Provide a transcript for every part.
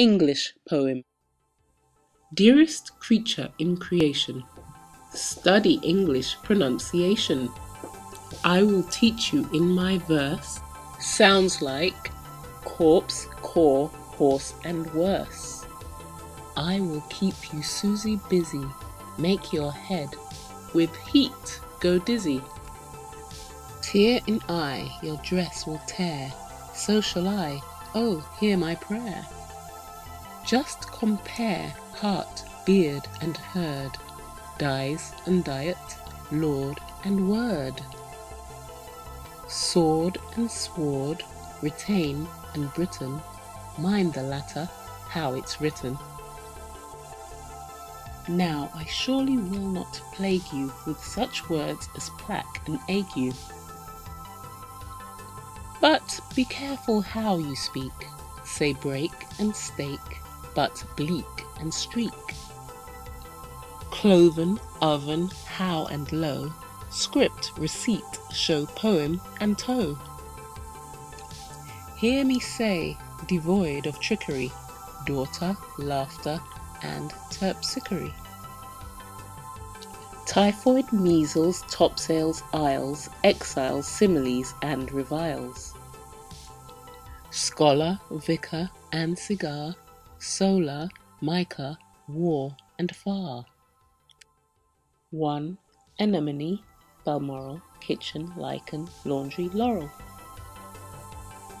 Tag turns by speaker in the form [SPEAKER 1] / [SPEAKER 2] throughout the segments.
[SPEAKER 1] English poem. Dearest creature in creation, study English pronunciation. I will teach you in my verse. Sounds like corpse, core, horse, and worse. I will keep you, Suzy, busy. Make your head with heat go dizzy. Tear in eye, your dress will tear. So shall I. Oh, hear my prayer. Just compare heart, beard, and herd, dyes and diet, lord and word. Sword and sword, retain and Britain, mind the latter, how it's written. Now I surely will not plague you with such words as plaque and ague. But be careful how you speak, say break and stake, but bleak and streak. Cloven, oven, how and low, script, receipt, show poem and toe. Hear me say, devoid of trickery, daughter, laughter, and terpsichore. Typhoid, measles, topsails, isles, exiles, similes, and reviles. Scholar, vicar, and cigar, solar, mica, war, and far. 1. Anemone, Balmoral, kitchen, lichen, laundry, laurel.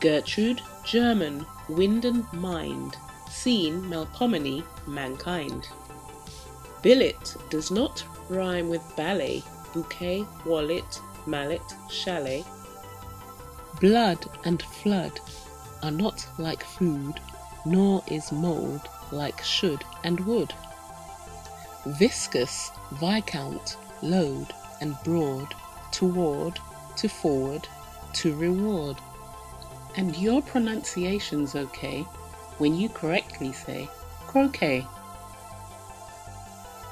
[SPEAKER 1] Gertrude, German, wind and mind, Scene, Melpomene, mankind. Billet does not rhyme with ballet, bouquet, wallet, mallet, chalet. Blood and flood are not like food, nor is mould like should and would. Viscous, viscount, load, and broad, toward, to forward, to reward. And your pronunciation's okay when you correctly say croquet.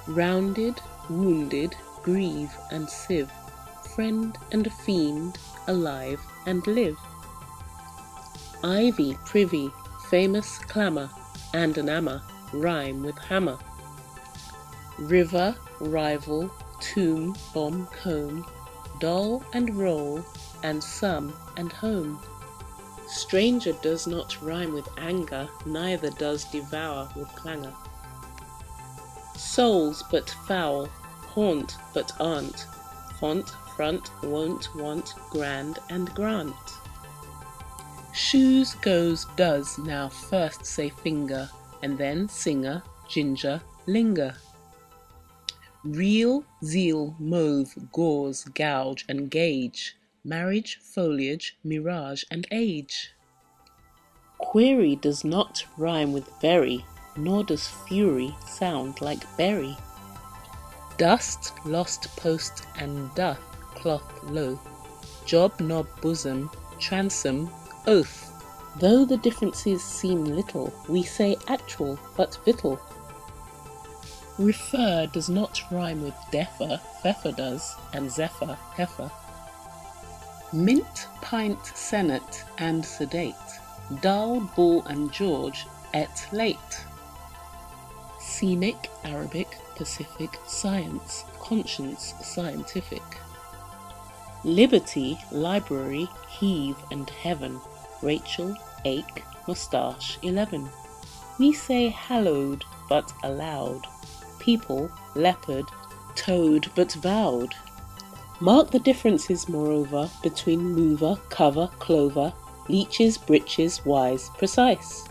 [SPEAKER 1] Rounded, wounded, grieve and sieve, friend and fiend, alive and live. Ivy, privy, famous clamour, and an rhyme with hammer. River, rival, tomb, bomb, comb, doll and roll, and some and home. Stranger does not rhyme with anger, neither does devour with clangor. Souls but foul, haunt but aunt, font, front, won't, want, grand, and grant. Shoes goes does now first say finger, and then singer, ginger, linger. Real, zeal, mauve, gauze, gouge, and gauge, marriage, foliage, mirage, and age. Query does not rhyme with very, nor does fury sound like berry. Dust, lost post, and doth, cloth loath, job, knob, bosom, transom, oath. Though the differences seem little, we say actual but victual. Refer does not rhyme with defer, feoffer does, and zephyr, heifer. Mint, pint, senate, and sedate, dull, bull, and George, et late. Scenic, Arabic, Pacific, science, conscience, scientific. Liberty, library, heave, and heaven, Rachel, ache, moustache, 11. We say hallowed, but allowed. People, leopard, toad, but vowed. Mark the differences, moreover, between mover, cover, clover, leeches, breeches, wise, precise.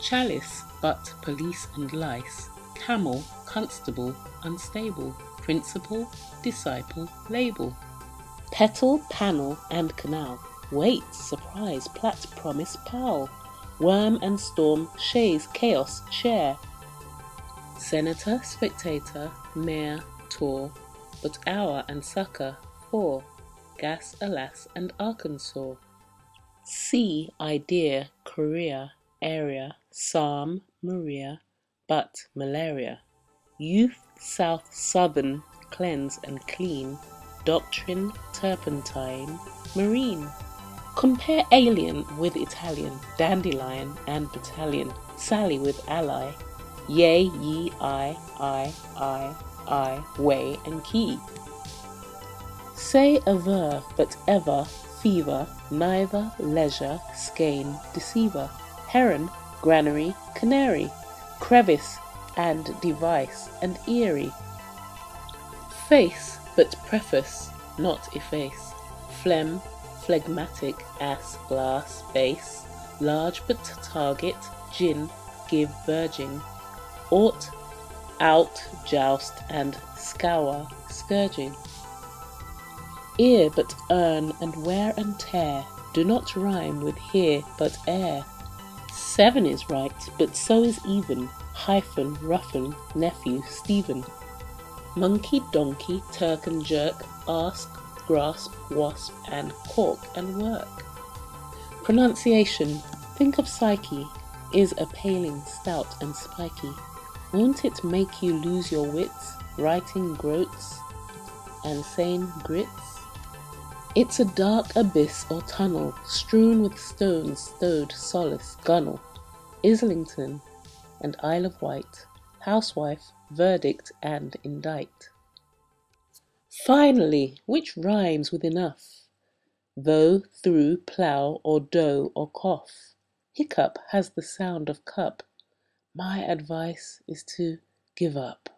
[SPEAKER 1] Chalice, but police and lice. Camel, constable, unstable. Principal, disciple, label. Petal, panel, and canal. Wait, surprise, plat, promise, pal. Worm and storm, chaise, chaos, chair. Senator, spectator, mayor, tour, but hour and succor, four. Gas, alas, and Arkansas. Sea, idea, Korea, area, Psalm, Maria, but malaria. Youth, south, southern, cleanse and clean. Doctrine, turpentine, marine Compare alien with Italian, dandelion and battalion, Sally with ally, yea, ye, I, I, I, I, way, and key. Say aver, but ever, fever, neither, leisure, skein, deceiver, heron, granary, canary, crevice, and device, and eerie. Face, but preface, not efface, phlegm, phlegmatic, ass, glass, base, large but target, gin, give, verging, ought, out, joust, and scour, scourging. Ear but earn and wear and tear do not rhyme with here but air. Seven is right, but so is even, hyphen, roughen, nephew, Stephen. Monkey, donkey, turk and jerk, ask, grasp, wasp, and cork and work. Pronunciation. Think of Psyche, is a paling, stout, and spiky. Won't it make you lose your wits, writing groats and saying grits? It's a dark abyss or tunnel, strewn with stones, stowed solace, gunnel, Islington, and Isle of Wight, housewife, verdict, and indict. Finally, which rhymes with enough? Though, through, plough, or dough, or cough. Hiccup has the sound of cup. My advice is to give up.